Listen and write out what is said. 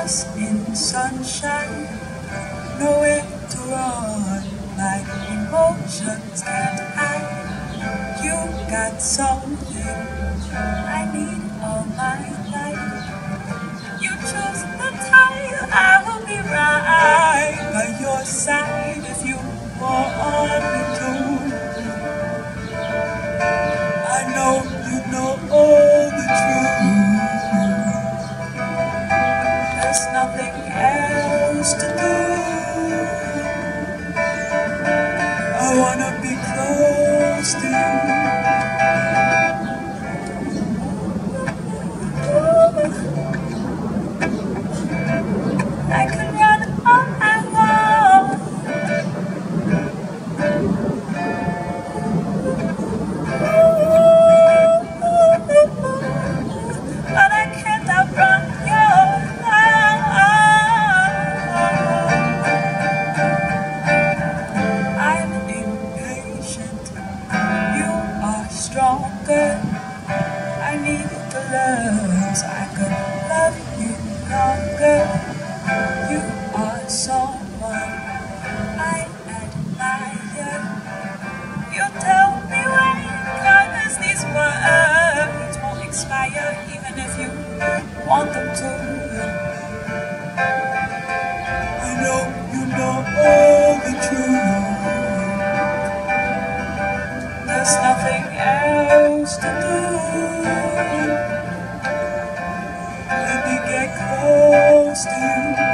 in sunshine, nowhere to run. My emotions can't hide. You got something I wanna be close to you. Stronger. I need to learn so I could love you longer. You are someone I admire. You tell me when, cause these words won't expire, even if you want them to. close to you.